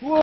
Whoa.